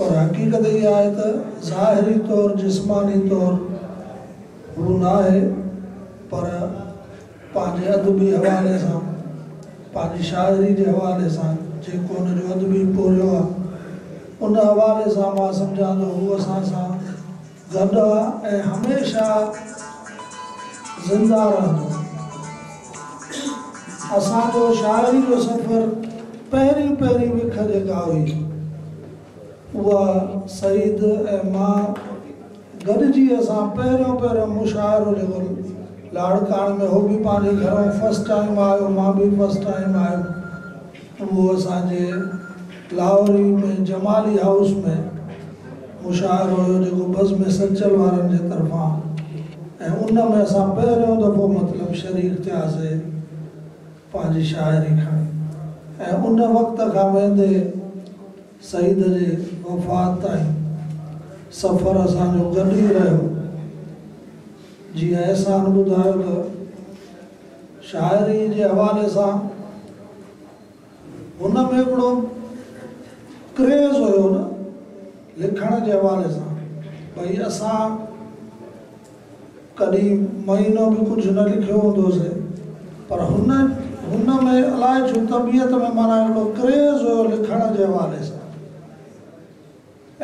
पर हक़ीक़त इहा आहे त ज़ाहिरी तौरु जिस्मानी तौरु हू न आहे पर पंहिंजे अदबी हवाले सां पंहिंजी शाइरी जे हवाले सां जेको हुन जो अदबी पूरियो आहे उन हवाले सां मां सम्झां थो हू असां सां गॾु आहे ऐं हमेशह ज़िंदा रहंदो असांजो शाइरी जो सफ़रु पहिरीं पहिरीं विख जेका हुई उहा शहीद ऐं मां गॾिजी असां पहिरियों पहिरियों मुशाइरो हुओ जेको लाड़काणे में उहो बि पंहिंजे घर में फस्ट टाइम आयो मां बि फस्ट टाइम आयुमि उहो असांजे लाहौरी में जमाली हाउस में मुशाइरो हुयो जेको बस में सचल वारनि जे तरफ़ां ऐं उन में असां पहिरियों दफ़ो मतिलबु शरीर थियासीं पंहिंजी शाइरी खणी ऐं उन वक़्त खां वेंदे सईद जे वफ़ात ताईं सफ़र असांजो गॾु ई रहियो जीअं अहसान ॿुधायो त शाइरी जे हवाले सां हुन में हिकिड़ो क्रेज़ हुयो न लिखण जे हवाले सां भई असां कॾहिं महीनो बि कुझु न लिखियो हूंदोसीं पर हुन में अलाए छो तबियत में माना हिकिड़ो क्रेज़ हुयो लिखण जे हवाले सां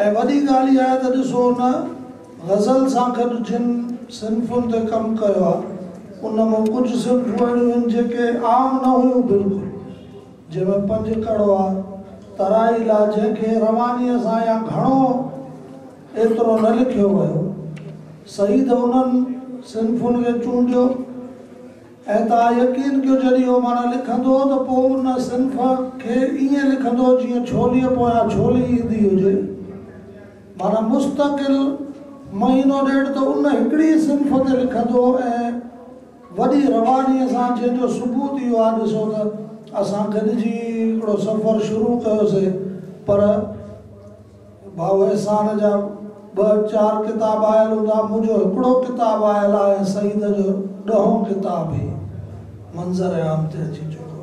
ऐं वॾी ॻाल्हि इहा आहे त ॾिसो हुन गज़ल सां गॾु जिन सिंफुनि ते कमु कयो आहे उन मां कुझु सिंफ़ूं अहिड़ियूं आहिनि जेके आम न हुयूं बिल्कुलु जंहिंमें पंज कड़ो आहे तराई आहे जंहिंखे रवानीअ सां या घणो एतिरो न लिखियो वियो सही त उन्हनि सिंफुनि खे चूंडियो ऐं तव्हां यकीन कयो जॾहिं उहो माना लिखंदो त पोइ उन सिंफ खे ईअं लिखंदो जीअं छोलीअ पोयां छोली ईंदी हुजे माना मुस्तक़िल महीनो ॾेढ त उन हिकिड़ी सिंफ ते लिखंदो ऐं वॾी रवानीअ सां जंहिंजो सुबुह थी वियो आहे ॾिसो त असां गॾिजी हिकिड़ो सफ़र शुरू कयोसीं पर भाउ अहसान जा ॿ चारि किताब आयल हूंदा मुंहिंजो हिकिड़ो किताबु आयल आहे सईद जो ॾहों किताबु ई मंज़र आम ते अची चुको